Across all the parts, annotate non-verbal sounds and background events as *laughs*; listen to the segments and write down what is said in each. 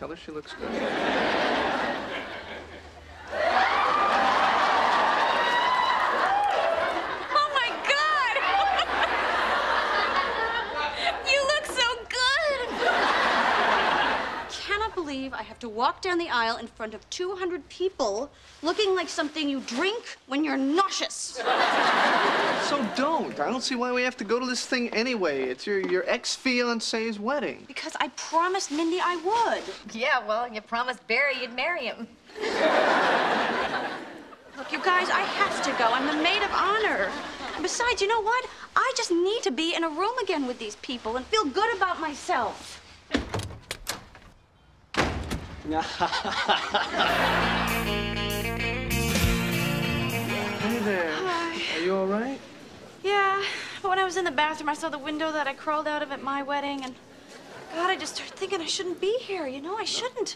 Tell her she looks good. Oh my God! you look so good! Cannot believe I have to walk down the aisle in front of 200 people looking like something you drink when you're nauseous. So don't. I don't see why we have to go to this thing anyway. It's your, your ex-fiance's wedding. Because I promised Mindy I would. Yeah, well, you promised Barry you'd marry him. Look, you guys, I have to go. I'm the maid of honor. And besides, you know what? I just need to be in a room again with these people and feel good about myself. *laughs* Hey there. Hi. Are you all right? Yeah, but when I was in the bathroom, I saw the window that I crawled out of at my wedding, and God, I just started thinking I shouldn't be here. You know, I shouldn't.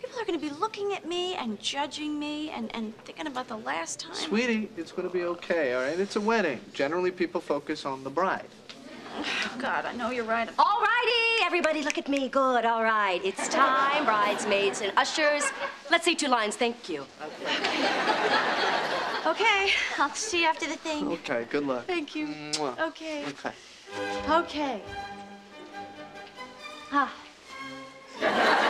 People are going to be looking at me and judging me and, and thinking about the last time. Sweetie, it's going to be okay, all right? It's a wedding. Generally, people focus on the bride. *sighs* God, I know you're right. All righty, everybody look at me. Good, all right. It's time, bridesmaids and ushers. Let's say two lines, thank you. Okay, I'll see you after the thing. Okay, good luck. Thank you. Mwah. Okay. Okay. Okay. Ah.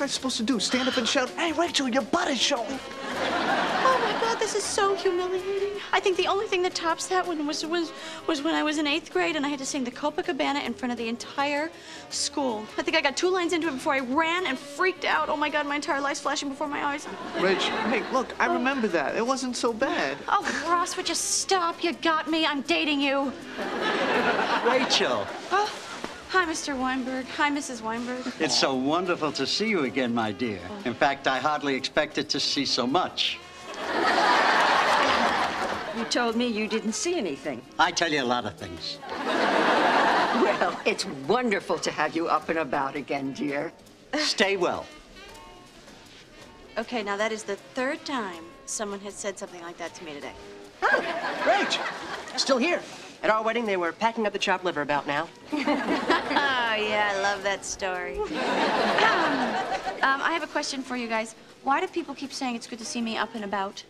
Was I supposed to do? Stand up and shout, hey, Rachel, your butt is showing. Oh my God, this is so humiliating. I think the only thing that tops that one was was was when I was in eighth grade and I had to sing the Copacabana in front of the entire school. I think I got two lines into it before I ran and freaked out. Oh my God, my entire life's flashing before my eyes. Rach, hey, look, I oh. remember that. It wasn't so bad. Oh, Ross, would you stop? You got me. I'm dating you. Rachel, Oh, hi, Mr. Weinberg. Hi, Mrs. Weinberg. it's so wonderful to see you again, my dear. Oh. In fact, I hardly expected to see so much. You told me you didn't see anything. I tell you a lot of things. *laughs* Well, it's wonderful to have you up and about again, dear. Stay well. Okay, now that is the third time someone has said something like that to me today. Oh, great. still here. At our wedding, they were packing up the chopped liver about now. *laughs* Oh, yeah, I love that story. um, I have a question for you guys. Why do people keep saying it's good to see me up and about?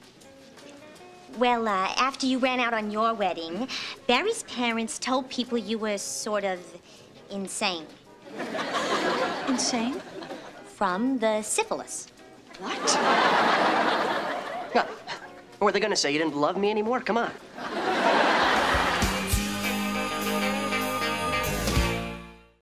Well, uh, after you ran out on your wedding, Barry's parents told people you were sort of insane Insane? from the syphilis. What? Huh. What were they gonna say? You didn't love me anymore? Come on.